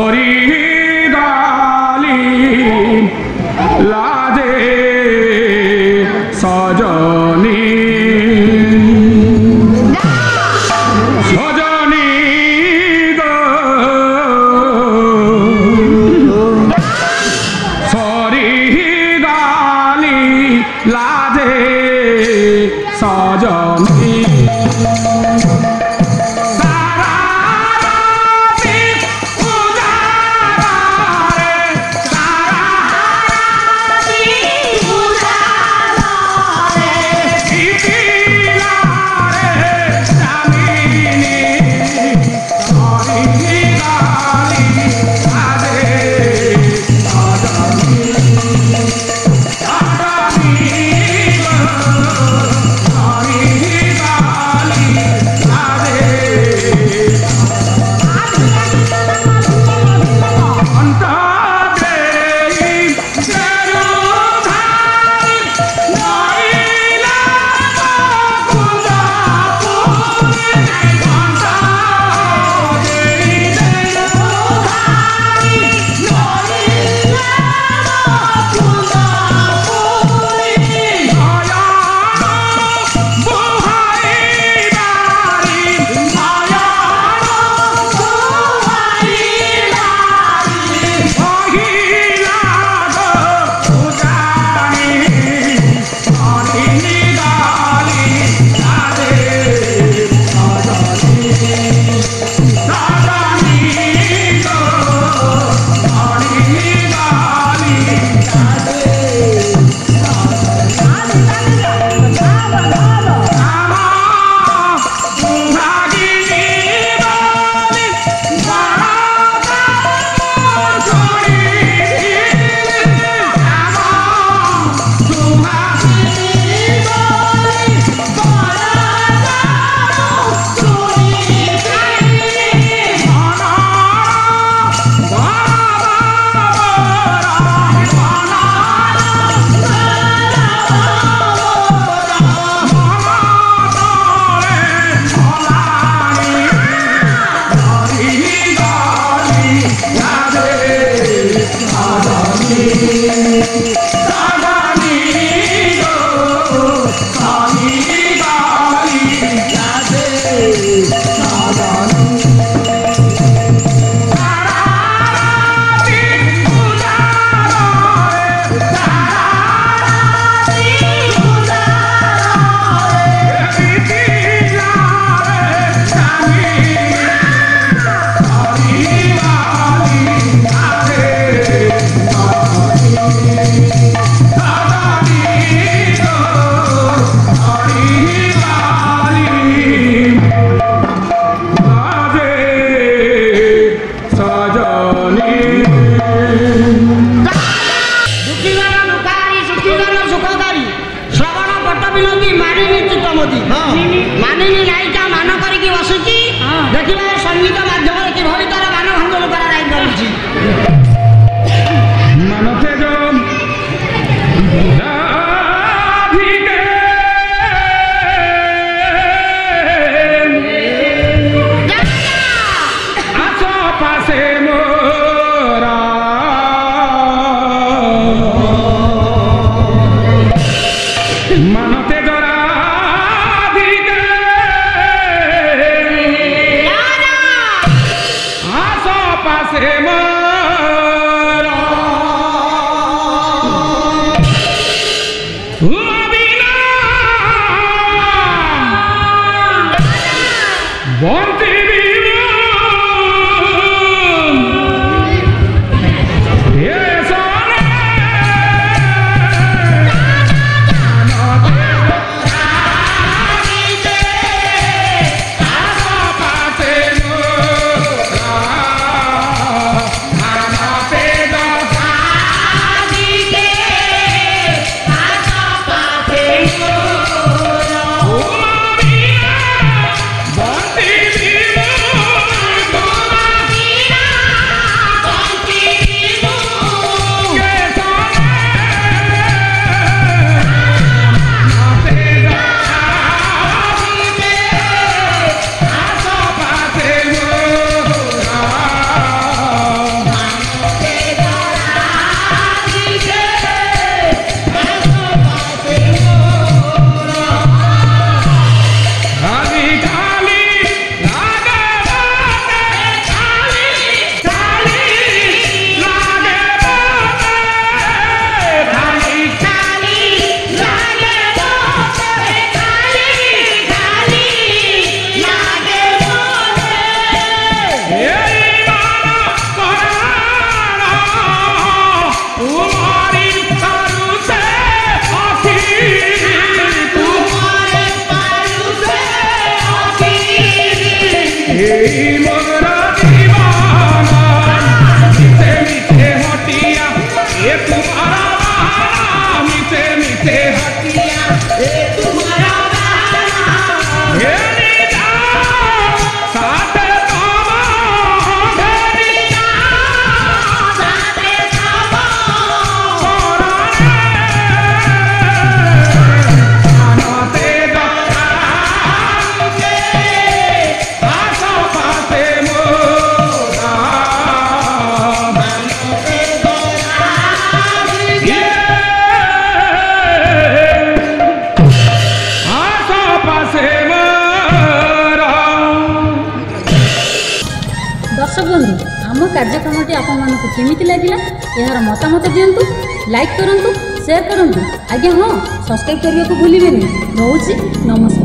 হরি বন্তি Yeah. দর্শকবন্ধু ଆମ କାର୍ଯ୍ୟକ୍ରମଟି ଆପଣମାନଙ୍କୁ କେମିତି ଲାଗିଲା ଏହାର ମତାମତ ଦିଅନ୍ତୁ ଲାଇକ୍ କରନ୍ତୁ ସେୟାର କରନ୍ତୁ ଆଜ୍ଞା ହଁ ସବସ୍କ୍ରାଇବ୍ କରିବାକୁ ଭୁଲିବେନି ରହୁଛି ନମସ୍କାର